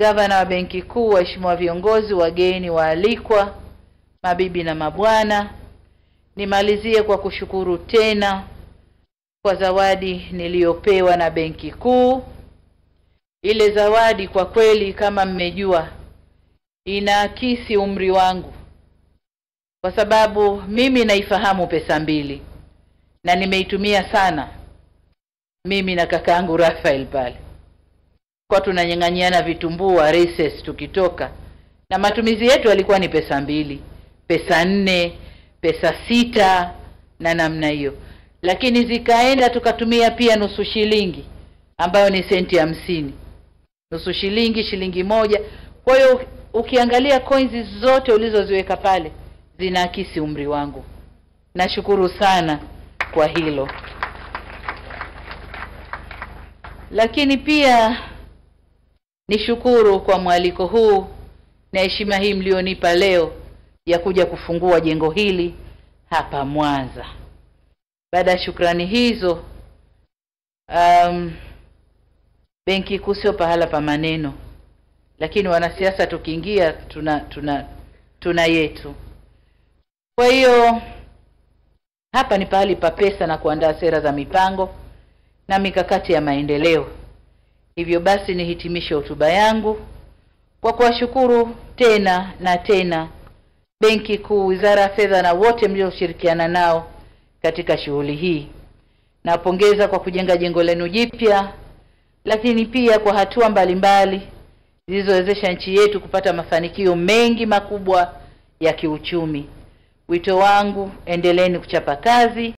Gavana wa Benki Kuu, waheshimiwa viongozi, wageni waalikwa, mabibi na mabwana, nimalizie kwa kushukuru tena kwa zawadi niliyopewa na Benki Kuu. Ile zawadi kwa kweli, kama mmejua, inaakisi umri wangu, kwa sababu mimi naifahamu pesa mbili na nimeitumia sana, mimi na kakaangu Rafael pale kwa tunanyang'anyiana vitumbua races tukitoka, na matumizi yetu yalikuwa ni pesa mbili, pesa nne, pesa sita na namna hiyo, lakini zikaenda tukatumia pia nusu shilingi ambayo ni senti hamsini, nusu shilingi, shilingi moja. Kwa hiyo ukiangalia coins zote ulizoziweka pale zinaakisi umri wangu. Nashukuru sana kwa hilo, lakini pia nishukuru kwa mwaliko huu na heshima hii mlionipa leo ya kuja kufungua jengo hili hapa Mwanza. Baada ya shukrani hizo, um, Benki Kuu sio pahala pa maneno, lakini wanasiasa tukiingia tuna tuna tuna yetu. Kwa hiyo hapa ni pahali pa pesa na kuandaa sera za mipango na mikakati ya maendeleo. Hivyo basi nihitimishe hotuba yangu kwa kuwashukuru tena na tena Benki Kuu, Wizara ya Fedha na wote mlioshirikiana nao katika shughuli hii. Nawapongeza kwa kujenga jengo lenu jipya, lakini pia kwa hatua mbalimbali zilizowezesha nchi yetu kupata mafanikio mengi makubwa ya kiuchumi. Wito wangu, endeleeni kuchapa kazi